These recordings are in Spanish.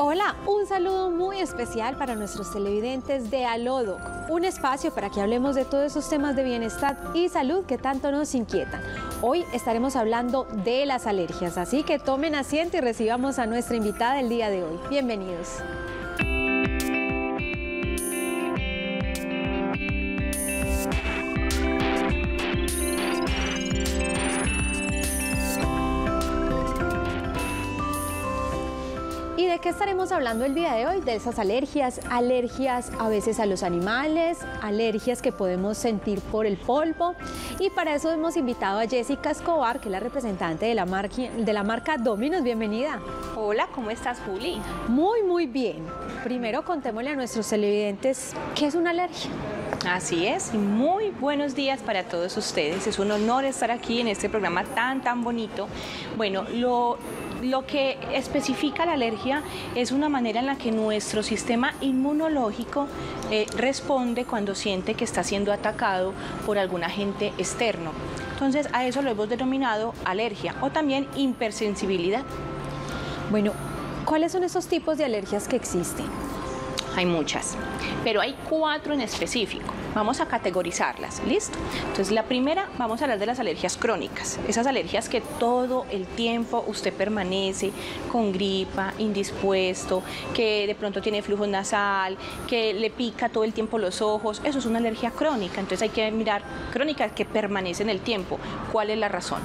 Hola, un saludo muy especial para nuestros televidentes de Alodoc, un espacio para que hablemos de todos esos temas de bienestar y salud que tanto nos inquietan. Hoy estaremos hablando de las alergias, así que tomen asiento y recibamos a nuestra invitada el día de hoy. Bienvenidos. Qué estaremos hablando el día de hoy? De esas alergias, alergias a veces a los animales, alergias que podemos sentir por el polvo. Y para eso hemos invitado a Jessica Escobar, que es la representante de la, marca, de la marca Dominos. Bienvenida. Hola, ¿cómo estás, Juli? Muy, muy bien. Primero contémosle a nuestros televidentes qué es una alergia. Así es, muy buenos días para todos ustedes. Es un honor estar aquí en este programa tan, tan bonito. Bueno, lo lo que especifica la alergia es una manera en la que nuestro sistema inmunológico eh, responde cuando siente que está siendo atacado por algún agente externo. Entonces a eso lo hemos denominado alergia o también hipersensibilidad. Bueno, ¿cuáles son esos tipos de alergias que existen? Hay muchas, pero hay cuatro en específico. Vamos a categorizarlas, ¿listo? Entonces la primera, vamos a hablar de las alergias crónicas, esas alergias que todo el tiempo usted permanece con gripa, indispuesto, que de pronto tiene flujo nasal, que le pica todo el tiempo los ojos, eso es una alergia crónica, entonces hay que mirar crónica que permanece en el tiempo, ¿cuál es la razón?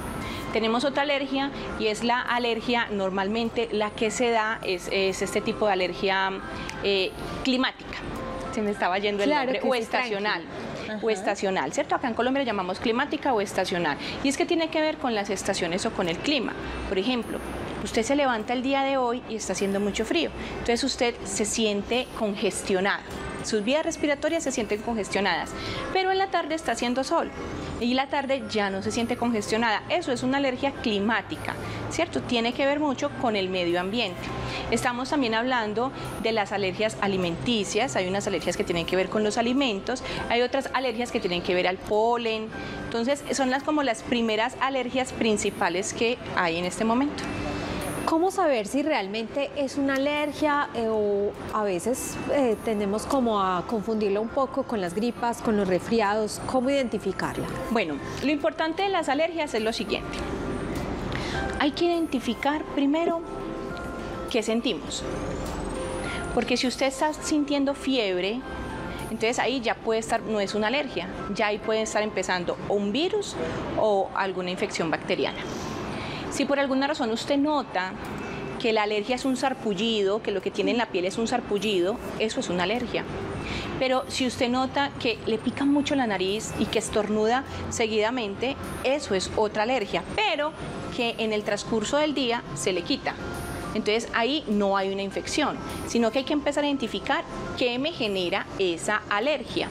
Tenemos otra alergia y es la alergia, normalmente la que se da es, este tipo de alergia eh, climática se me estaba yendo el nombre, o estacional. O estacional, ¿cierto? Acá en Colombia le llamamos climática o estacional. Y es que tiene que ver con las estaciones o con el clima. Por ejemplo, usted se levanta el día de hoy y está haciendo mucho frío. Entonces usted se siente congestionado. Sus vías respiratorias se sienten congestionadas. Pero en la tarde está haciendo sol y la tarde ya no se siente congestionada. Eso es una alergia climática, ¿cierto? Tiene que ver mucho con el medio ambiente. Estamos también hablando de las alergias alimenticias, hay unas alergias que tienen que ver con los alimentos, hay otras alergias que tienen que ver al polen. Entonces, son las como las primeras alergias principales que hay en este momento. ¿Cómo saber si realmente es una alergia eh, o a veces eh, tendemos como a confundirlo un poco con las gripas, con los resfriados? ¿Cómo identificarla? Bueno, lo importante de las alergias es lo siguiente. Hay que identificar primero qué sentimos. Porque si usted está sintiendo fiebre, entonces ahí ya puede estar, no es una alergia, ya ahí puede estar empezando un virus o alguna infección bacteriana. Si por alguna razón usted nota que la alergia es un sarpullido, que lo que tiene en la piel es un sarpullido, eso es una alergia. Pero si usted nota que le pica mucho la nariz y que estornuda seguidamente, eso es otra alergia, pero que en el transcurso del día se le quita. Entonces ahí no hay una infección, sino que hay que empezar a identificar qué me genera esa alergia.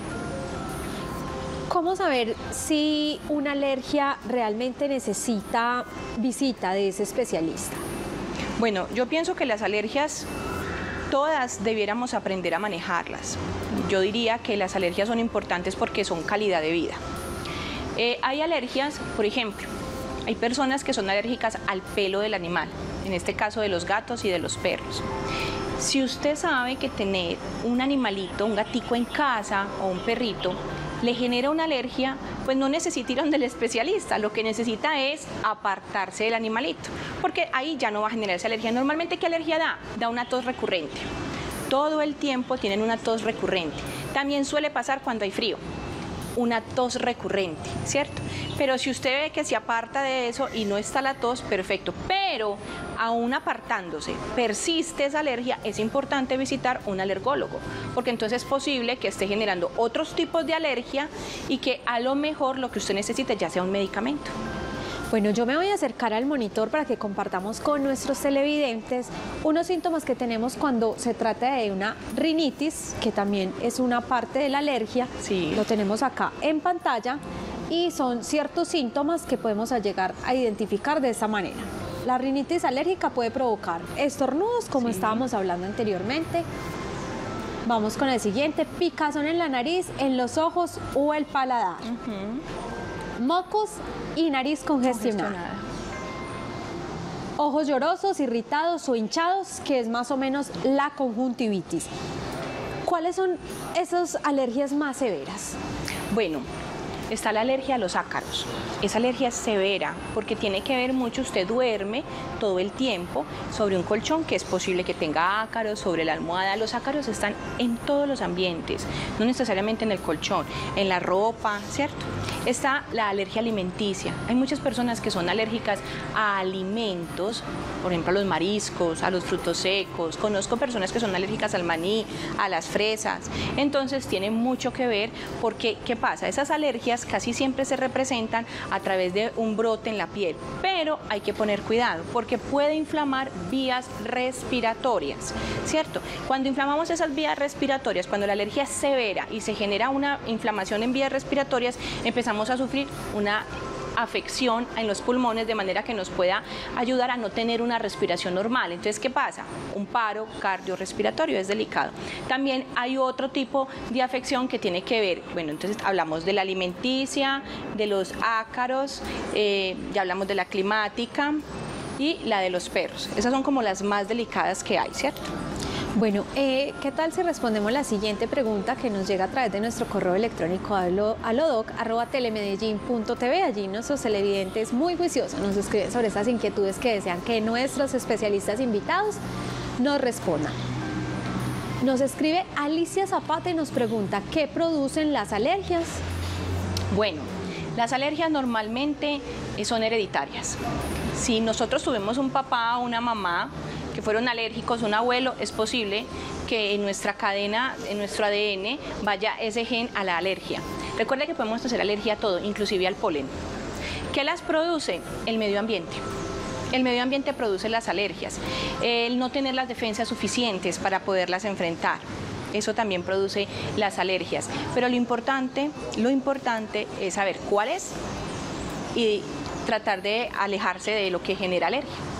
¿Cómo saber si una alergia realmente necesita visita de ese especialista? Bueno, yo pienso que las alergias todas debiéramos aprender a manejarlas. Yo diría que las alergias son importantes porque son calidad de vida. Eh, hay alergias, por ejemplo, hay personas que son alérgicas al pelo del animal, en este caso de los gatos y de los perros. Si usted sabe que tener un animalito, un gatico en casa o un perrito, le genera una alergia, pues no necesita ir el especialista, lo que necesita es apartarse del animalito, porque ahí ya no va a generar esa alergia. Normalmente, ¿qué alergia da? Da una tos recurrente. Todo el tiempo tienen una tos recurrente. También suele pasar cuando hay frío una tos recurrente, ¿cierto? Pero si usted ve que se aparta de eso y no está la tos, perfecto. Pero aún apartándose, persiste esa alergia, es importante visitar un alergólogo, porque entonces es posible que esté generando otros tipos de alergia y que a lo mejor lo que usted necesite ya sea un medicamento. Bueno, yo me voy a acercar al monitor para que compartamos con nuestros televidentes unos síntomas que tenemos cuando se trata de una rinitis, que también es una parte de la alergia. Sí. Lo tenemos acá en pantalla y son ciertos síntomas que podemos llegar a identificar de esa manera. La rinitis alérgica puede provocar estornudos, como estábamos hablando anteriormente. Vamos con el siguiente, picazón en la nariz, en los ojos o el paladar mocos y nariz congestionada. ojos llorosos, irritados o hinchados, que es más o menos la conjuntivitis. ¿Cuáles son esas alergias más severas? Bueno, está la alergia a los ácaros. Esa alergia es severa porque tiene que ver mucho, usted duerme todo el tiempo sobre un colchón que es posible que tenga ácaros, sobre la almohada. Los ácaros están en todos los ambientes, no necesariamente en el colchón, en la ropa, ¿cierto? Está la alergia alimenticia. Hay muchas personas que son alérgicas a alimentos, por ejemplo a los mariscos, a los frutos secos. Conozco personas que son alérgicas al maní, a las fresas. Entonces tiene mucho que ver porque, ¿qué pasa? Esas alergias casi siempre se representan a través de un brote en la piel, pero hay que poner cuidado porque puede inflamar vías respiratorias, ¿cierto? Cuando inflamamos esas vías respiratorias, cuando la alergia es severa y se genera una inflamación en vías respiratorias, empezamos a sufrir una afección en los pulmones de manera que nos pueda ayudar a no tener una respiración normal. Entonces, ¿qué pasa? Un paro cardiorrespiratorio es delicado. También hay otro tipo de afección que tiene que ver, bueno, entonces hablamos de la alimenticia, de los ácaros, eh, ya hablamos de la climática y la de los perros. Esas son como las más delicadas que hay, ¿cierto? Bueno, eh, ¿qué tal si respondemos la siguiente pregunta que nos llega a través de nuestro correo electrónico alodoc.telemedellín.tv? Allí nuestros televidentes muy juiciosos nos escriben sobre estas inquietudes que desean que nuestros especialistas invitados nos respondan. Nos escribe Alicia Zapata y nos pregunta, ¿qué producen las alergias? Bueno, las alergias normalmente son hereditarias. Si nosotros tuvimos un papá o una mamá que fueron alérgicos, un abuelo, es posible que en nuestra cadena, en nuestro ADN, vaya ese gen a la alergia. Recuerde que podemos hacer alergia a todo, inclusive al polen. ¿Qué las produce? El medio ambiente. El medio ambiente produce las alergias. El no tener las defensas suficientes para poderlas enfrentar. Eso también produce las alergias. Pero lo importante, lo importante es saber cuál es y tratar de alejarse de lo que genera alergia.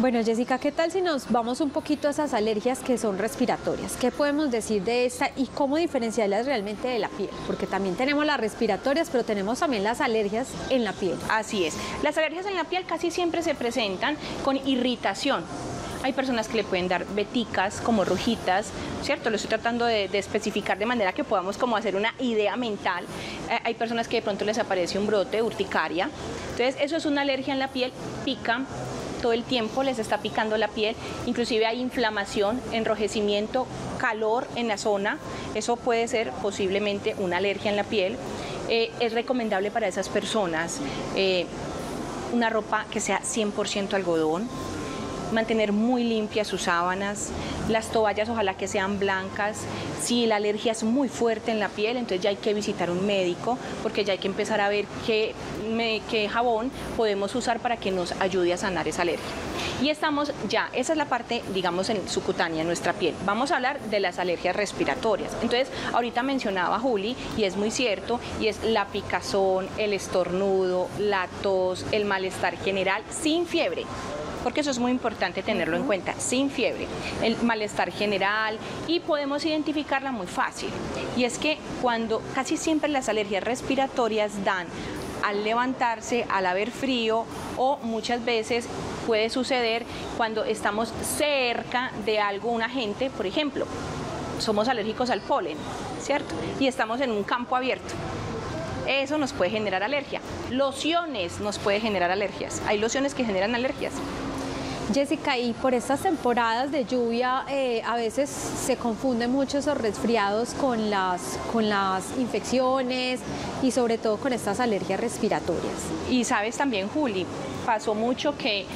Bueno, Jessica, ¿qué tal si nos vamos un poquito a esas alergias que son respiratorias? ¿Qué podemos decir de esta y cómo diferenciarlas realmente de la piel? Porque también tenemos las respiratorias, pero tenemos también las alergias en la piel. Así es. Las alergias en la piel casi siempre se presentan con irritación. Hay personas que le pueden dar veticas, como rojitas, ¿cierto? Lo estoy tratando de, especificar de manera que podamos como hacer una idea mental. Eh, hay personas que de pronto les aparece un brote, urticaria. Entonces, eso es una alergia en la piel, pica, todo el tiempo les está picando la piel, inclusive hay inflamación, enrojecimiento, calor en la zona, eso puede ser posiblemente una alergia en la piel. Eh, es recomendable para esas personas eh, una ropa que sea 100% algodón, mantener muy limpias sus sábanas, las toallas ojalá que sean blancas. Si la alergia es muy fuerte en la piel, entonces ya hay que visitar un médico porque ya hay que empezar a ver qué, qué jabón podemos usar para que nos ayude a sanar esa alergia. Y estamos ya, esa es la parte, digamos, en subcutánea, en nuestra piel. Vamos a hablar de las alergias respiratorias. Entonces, ahorita mencionaba Juli, y es muy cierto, y es la picazón, el estornudo, la tos, el malestar general sin fiebre porque eso es muy importante tenerlo en cuenta, sin fiebre, el malestar general y podemos identificarla muy fácil. Y es que cuando casi siempre las alergias respiratorias dan al levantarse, al haber frío o muchas veces puede suceder cuando estamos cerca de algo, un agente, por ejemplo, somos alérgicos al polen, ¿cierto? Y estamos en un campo abierto. Eso nos puede generar alergia. Lociones nos puede generar alergias. Hay lociones que generan alergias. Jessica, y por estas temporadas de lluvia eh, a veces se confunden mucho esos resfriados con las, con las infecciones y sobre todo con estas alergias respiratorias. Y sabes también, Juli, pasó mucho que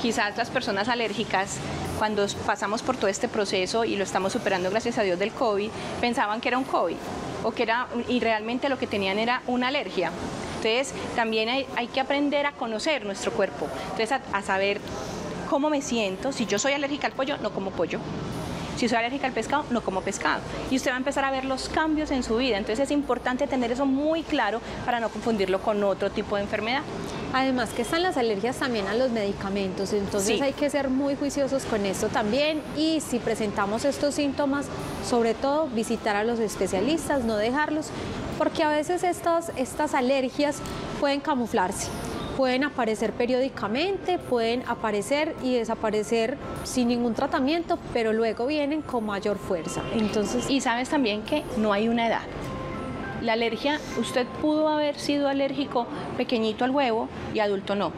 quizás las personas alérgicas cuando pasamos por todo este proceso y lo estamos superando gracias a Dios del COVID, pensaban que era un COVID o que era y realmente lo que tenían era una alergia. Entonces también hay, que aprender a conocer nuestro cuerpo, entonces a saber cómo me siento. Si yo soy alérgica al pollo, no como pollo. Si soy alérgica al pescado, no como pescado. Y usted va a empezar a ver los cambios en su vida. Entonces es importante tener eso muy claro para no confundirlo con otro tipo de enfermedad. Además que están las alergias también a los medicamentos, entonces hay que ser muy juiciosos con esto también y si presentamos estos síntomas, sobre todo visitar a los especialistas, no dejarlos, porque a veces estas, estas alergias pueden camuflarse pueden aparecer periódicamente, pueden aparecer y desaparecer sin ningún tratamiento, pero luego vienen con mayor fuerza. Entonces, y sabes también que no hay una edad. La alergia, usted pudo haber sido alérgico pequeñito al huevo y adulto no.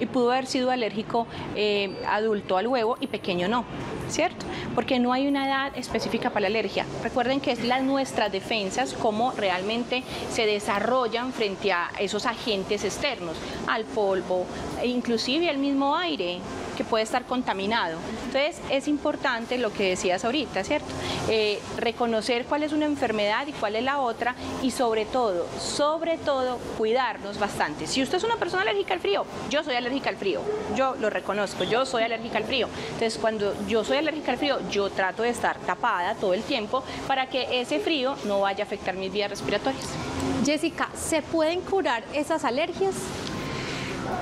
Y pudo haber sido alérgico eh, adulto al huevo y pequeño no. ¿cierto? Porque no hay una edad específica para la alergia. Recuerden que es las nuestras defensas cómo realmente se desarrollan frente a esos agentes externos, al polvo, e inclusive al mismo aire que puede estar contaminado. Entonces es importante lo que decías ahorita, ¿cierto? Eh, reconocer cuál es una enfermedad y cuál es la otra y sobre todo, sobre todo, cuidarnos bastante. Si usted es una persona alérgica al frío, yo soy alérgica al frío, yo lo reconozco, yo soy alérgica al frío. Entonces cuando yo soy alérgica al frío, yo trato de estar tapada todo el tiempo para que ese frío no vaya a afectar mis vías respiratorias. Jessica, ¿se pueden curar esas alergias?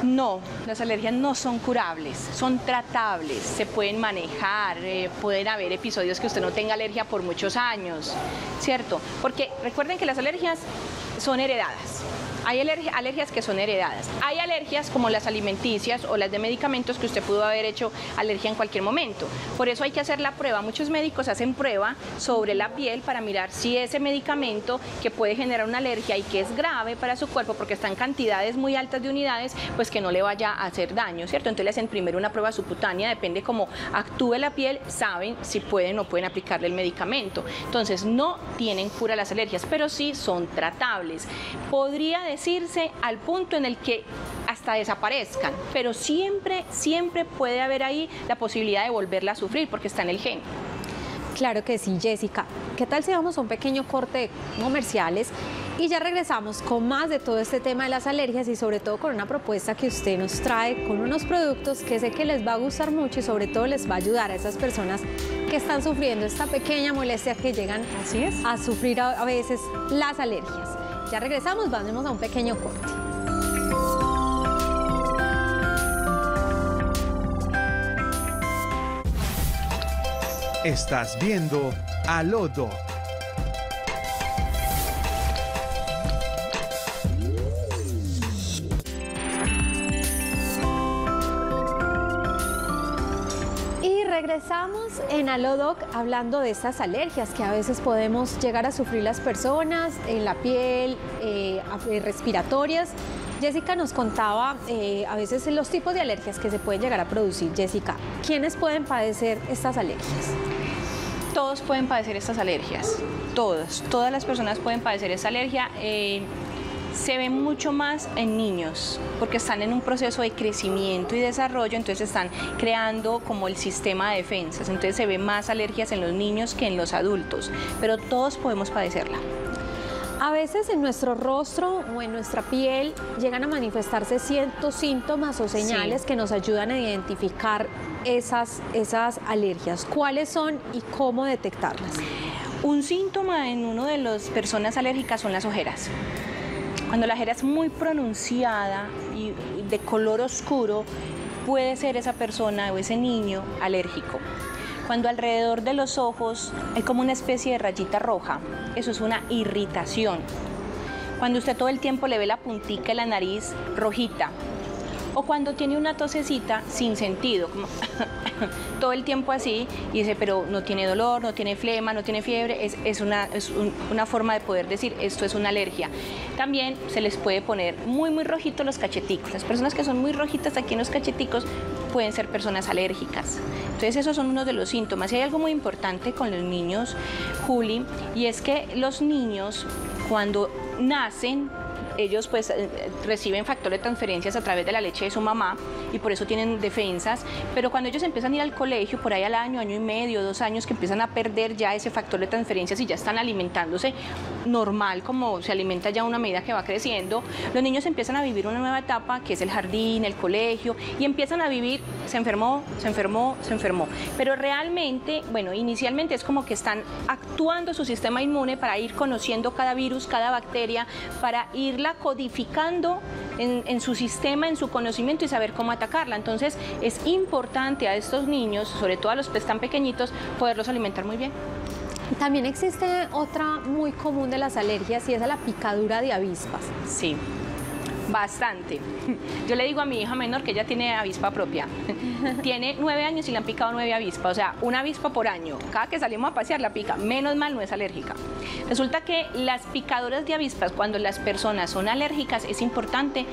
No, las alergias no son curables, son tratables, se pueden manejar, eh, pueden haber episodios que usted no tenga alergia por muchos años, ¿cierto? Porque recuerden que las alergias son heredadas. Hay alergias que son heredadas. Hay alergias como las alimenticias o las de medicamentos que usted pudo haber hecho alergia en cualquier momento. Por eso hay que hacer la prueba. Muchos médicos hacen prueba sobre la piel para mirar si ese medicamento que puede generar una alergia y que es grave para su cuerpo porque está en cantidades muy altas de unidades, pues que no le vaya a hacer daño, ¿cierto? Entonces le hacen primero una prueba subcutánea, depende cómo actúe la piel, saben si pueden o pueden aplicarle el medicamento. Entonces no tienen cura las alergias, pero sí son tratables. Podría decirse al punto en el que hasta desaparezcan, pero siempre, siempre puede haber ahí la posibilidad de volverla a sufrir porque está en el gen. Claro que sí, Jessica. ¿Qué tal si vamos a un pequeño corte de comerciales y ya regresamos con más de todo este tema de las alergias y sobre todo con una propuesta que usted nos trae con unos productos que sé que les va a gustar mucho y sobre todo les va a ayudar a esas personas que están sufriendo esta pequeña molestia que llegan Así es. a sufrir a veces las alergias. Ya regresamos, vamos a un pequeño corte. Estás viendo a Lodo. En Alodoc hablando de estas alergias que a veces podemos llegar a sufrir las personas en la piel, eh, eh, respiratorias. Jessica nos contaba eh, a veces los tipos de alergias que se pueden llegar a producir. Jessica, ¿quiénes pueden padecer estas alergias? Todos pueden padecer estas alergias, todos, todas las personas pueden padecer esta alergia se ve mucho más en niños, porque están en un proceso de crecimiento y desarrollo, entonces están creando como el sistema de defensas, entonces se ve más alergias en los niños que en los adultos, pero todos podemos padecerla. A veces en nuestro rostro o en nuestra piel llegan a manifestarse ciertos síntomas o señales que nos ayudan a identificar esas, esas alergias. ¿Cuáles son y cómo detectarlas? Un síntoma en una de las personas alérgicas son las ojeras. Cuando la jera es muy pronunciada y de color oscuro, puede ser esa persona o ese niño alérgico. Cuando alrededor de los ojos hay como una especie de rayita roja, eso es una irritación. Cuando usted todo el tiempo le ve la puntica de la nariz rojita, o cuando tiene una tosecita sin sentido, como todo el tiempo así, y dice, pero no tiene dolor, no tiene flema, no tiene fiebre, es, una, una forma de poder decir, esto es una alergia. También se les puede poner muy, muy rojitos los cacheticos. Las personas que son muy rojitas aquí en los cacheticos pueden ser personas alérgicas. Entonces esos son unos de los síntomas. Y hay algo muy importante con los niños, Juli, y es que los niños cuando nacen ellos pues eh, reciben factor de transferencias a través de la leche de su mamá y por eso tienen defensas, pero cuando ellos empiezan a ir al colegio, por ahí al año, año y medio, dos años, que empiezan a perder ya ese factor de transferencias y ya están alimentándose normal como se alimenta ya una medida que va creciendo, los niños empiezan a vivir una nueva etapa que es el jardín, el colegio y empiezan a vivir, se enfermó, se enfermó, se enfermó. Pero realmente, bueno, inicialmente es como que están actuando su sistema inmune para ir conociendo cada virus, cada bacteria, para irla codificando en, su sistema, en su conocimiento y saber cómo atacarla. Entonces es importante a estos niños, sobre todo a los pues tan pequeñitos, poderlos alimentar muy bien. También existe otra muy común de las alergias y es la picadura de avispas. Sí. Bastante. Yo le digo a mi hija menor que ella tiene avispa propia. tiene nueve años y le han picado nueve avispas, o sea, una avispa por año. Cada que salimos a pasear la pica. Menos mal no es alérgica. Resulta que las picadoras de avispas, cuando las personas son alérgicas, es importante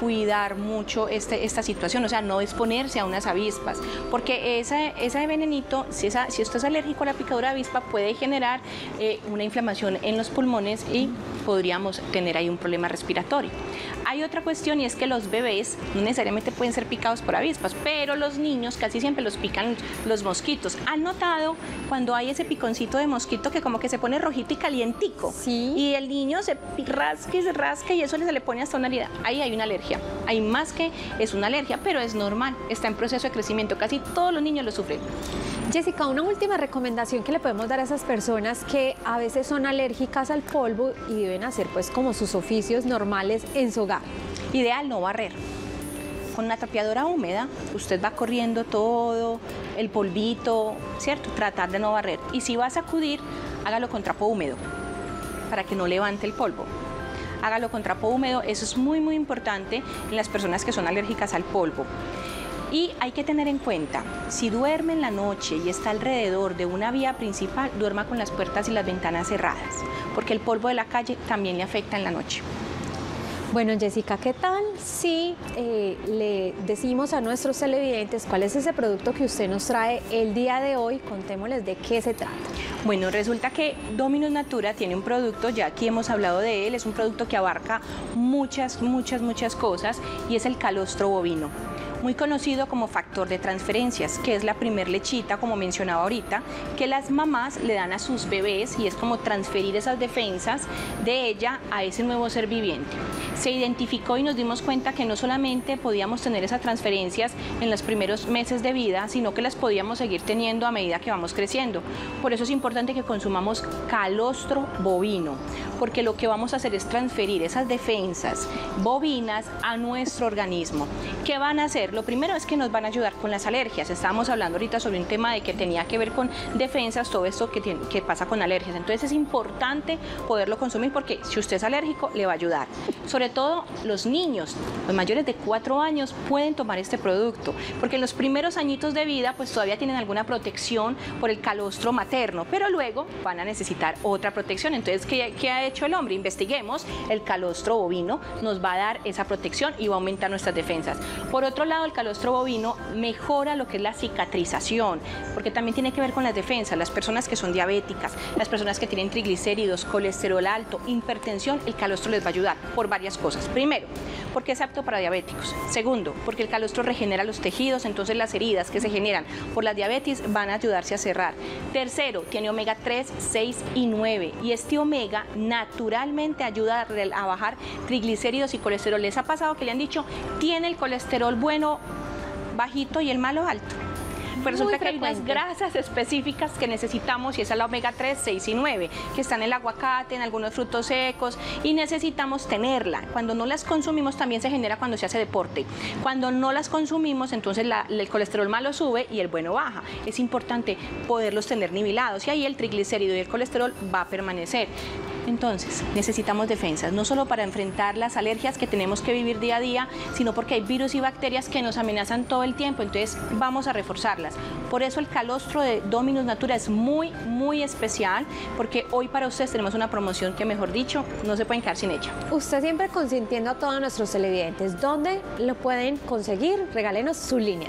cuidar mucho este, esta situación, o sea, no exponerse a unas avispas, porque ese, ese venenito, si, esa, si usted es alérgico a la picadura de avispa, puede generar eh, una inflamación en los pulmones y podríamos tener ahí un problema respiratorio. Hay otra cuestión y es que los bebés no necesariamente pueden ser picados por avispas, pero los niños casi siempre los pican los mosquitos. ¿Han notado cuando hay ese piconcito de mosquito que como que se pone rojito y calientico? Sí. Y el niño se rasca y se rasca y eso se le pone hasta una herida. Ahí hay una alergia. Hay más que es una alergia, pero es normal. Está en proceso de crecimiento. Casi todos los niños lo sufren. Jessica, una última recomendación que le podemos dar a esas personas que a veces son alérgicas al polvo y deben hacer pues como sus oficios normales en su hogar. Ideal no barrer. Con una tapiadora húmeda, usted va corriendo todo, el polvito, ¿cierto? Tratar de no barrer. Y si va a sacudir, hágalo con trapo húmedo, para que no levante el polvo. Hágalo con trapo húmedo, eso es muy, muy importante en las personas que son alérgicas al polvo. Y hay que tener en cuenta, si duerme en la noche y está alrededor de una vía principal, duerma con las puertas y las ventanas cerradas, porque el polvo de la calle también le afecta en la noche. Bueno, Jessica, ¿qué tal si eh, le decimos a nuestros televidentes cuál es ese producto que usted nos trae el día de hoy? Contémosles de qué se trata. Bueno, resulta que Dominus Natura tiene un producto, ya aquí hemos hablado de él, es un producto que abarca muchas, muchas, muchas cosas y es el calostro bovino muy conocido como factor de transferencias, que es la primer lechita, como mencionaba ahorita, que las mamás le dan a sus bebés y es como transferir esas defensas de ella a ese nuevo ser viviente. Se identificó y nos dimos cuenta que no solamente podíamos tener esas transferencias en los primeros meses de vida, sino que las podíamos seguir teniendo a medida que vamos creciendo. Por eso es importante que consumamos calostro bovino, porque lo que vamos a hacer es transferir esas defensas bovinas a nuestro organismo. ¿Qué van a hacer? Lo primero es que nos van a ayudar con las alergias. Estábamos hablando ahorita sobre un tema de que tenía que ver con defensas, todo esto que, que pasa con alergias. Entonces es importante poderlo consumir porque si usted es alérgico le va a ayudar. Sobre todo los niños, los mayores de 4 años pueden tomar este producto porque en los primeros añitos de vida pues todavía tienen alguna protección por el calostro materno, pero luego van a necesitar otra protección. Entonces, ¿qué, qué hecho el hombre? Investiguemos, el calostro bovino nos va a dar esa protección y va a aumentar nuestras defensas. Por otro lado, el calostro bovino mejora lo que es la cicatrización, porque también tiene que ver con las defensas. Las personas que son diabéticas, las personas que tienen triglicéridos, colesterol alto, hipertensión, el calostro les va a ayudar por varias cosas. Primero, porque es apto para diabéticos. Segundo, porque el calostro regenera los tejidos, entonces las heridas que se generan por la diabetes van a ayudarse a cerrar. Tercero, tiene omega 3, 6 y 9 y este omega naturalmente ayuda a bajar triglicéridos y colesterol. ¿Les ha pasado que le han dicho, tiene el colesterol bueno bajito y el malo alto? Pero resulta que hay unas grasas específicas que necesitamos y esa es la omega 3, 6 y 9, que están en el aguacate, en algunos frutos secos y necesitamos tenerla. Cuando no las consumimos también se genera cuando se hace deporte. Cuando no las consumimos entonces el colesterol malo sube y el bueno baja. Es importante poderlos tener nivelados y ahí el triglicérido y el colesterol va a permanecer. Entonces, necesitamos defensas, no solo para enfrentar las alergias que tenemos que vivir día a día, sino porque hay virus y bacterias que nos amenazan todo el tiempo, entonces vamos a reforzarlas. Por eso el calostro de Dominus Natura es muy, muy especial, porque hoy para ustedes tenemos una promoción que, mejor dicho, no se pueden quedar sin ella. Usted siempre consintiendo a todos nuestros televidentes, ¿dónde lo pueden conseguir? Regálenos su línea.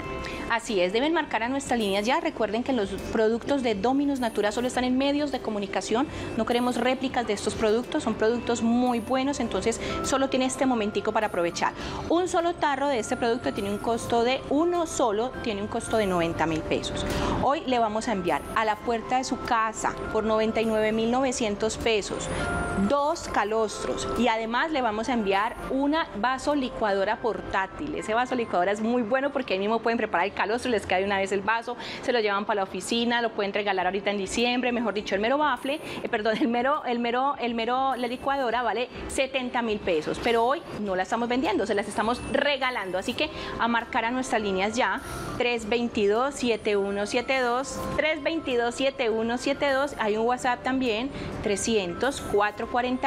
Así es, deben marcar a nuestras líneas ya. Recuerden que los productos de Dominus Natura solo están en medios de comunicación. No queremos réplicas de estos productos, son productos muy buenos, entonces solo tiene este momentico para aprovechar. Un solo tarro de este producto tiene un costo de uno solo, tiene un costo de 90 mil pesos. Hoy le vamos a enviar a la puerta de su casa por 99 mil 900 pesos dos calostros y además le vamos a enviar una vaso licuadora portátil. Ese vaso licuadora es muy bueno porque ahí mismo pueden preparar el calostro, les cae una vez el vaso, se lo llevan para la oficina, lo pueden regalar ahorita en diciembre, mejor dicho, el mero bafle, eh, perdón, el mero, el mero, el mero, la licuadora vale 70 mil pesos, pero hoy no la estamos vendiendo, se las estamos regalando, así que a marcar a nuestras líneas ya, 322-7172, 322-7172, hay un WhatsApp también, 300 4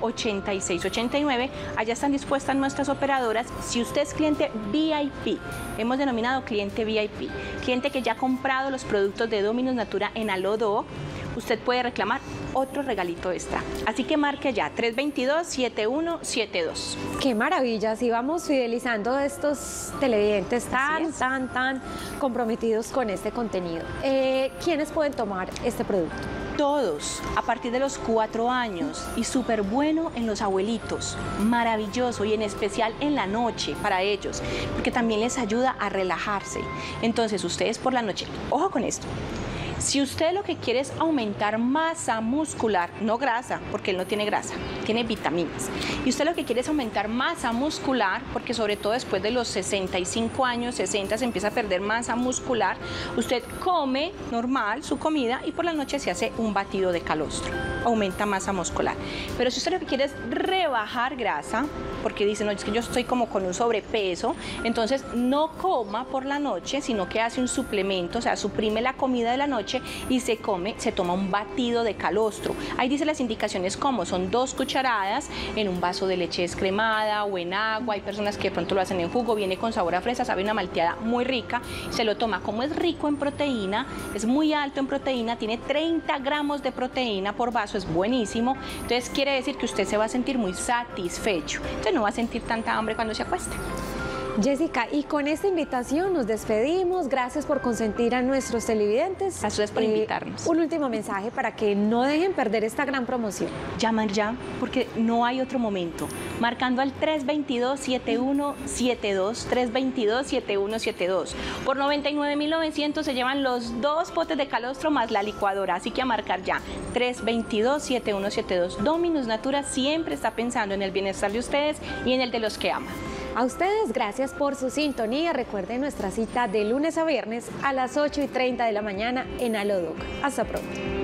448-8689. Allá están dispuestas nuestras operadoras. Si usted es cliente VIP, hemos denominado cliente VIP, cliente que ya ha comprado los productos de Dominus Natura en Alodo, usted puede reclamar otro regalito extra. Así que marque ya 322-7172. Qué maravilla, si vamos fidelizando a estos televidentes tan, tan, tan comprometidos con este contenido. Eh, ¿Quiénes pueden tomar este producto? Todos, a partir de los cuatro años y súper bueno en los abuelitos, maravilloso y en especial en la noche para ellos, porque también les ayuda a relajarse. Entonces ustedes por la noche, ojo con esto, si usted lo que quiere es aumentar masa muscular, no grasa, porque él no tiene grasa, tiene vitaminas. Y usted lo que quiere es aumentar masa muscular, porque sobre todo después de los 65 años, 60, se empieza a perder masa muscular. Usted come normal su comida y por la noche se hace un batido de calostro. Aumenta masa muscular. Pero si usted lo que quiere es rebajar grasa, porque dice, no, es que yo estoy como con un sobrepeso, entonces no coma por la noche, sino que hace un suplemento, o sea, suprime la comida de la noche y se come, se toma un batido de calostro. Ahí dice las indicaciones como son dos cucharadas en un vaso de leche descremada o en agua. Hay personas que de pronto lo hacen en jugo, viene con sabor a fresa, sabe una malteada muy rica. Se lo toma como es rico en proteína, es muy alto en proteína, tiene 30 gramos de proteína por vaso, es buenísimo. Entonces quiere decir que usted se va a sentir muy satisfecho. Entonces no va a sentir tanta hambre cuando se acueste. Jessica, y con esta invitación nos despedimos. Gracias por consentir a nuestros televidentes. Gracias por eh, invitarnos. Un último mensaje para que no dejen perder esta gran promoción. Llaman ya, porque no hay otro momento. Marcando al 322-7172, 322-7172. Por 99.900 se llevan los dos potes de calostro más la licuadora. Así que a marcar ya, 322-7172. Dominus Natura siempre está pensando en el bienestar de ustedes y en el de los que aman. A ustedes, gracias por su sintonía. Recuerden nuestra cita de lunes a viernes a las 8 y 30 de la mañana en Alodoc. Hasta pronto.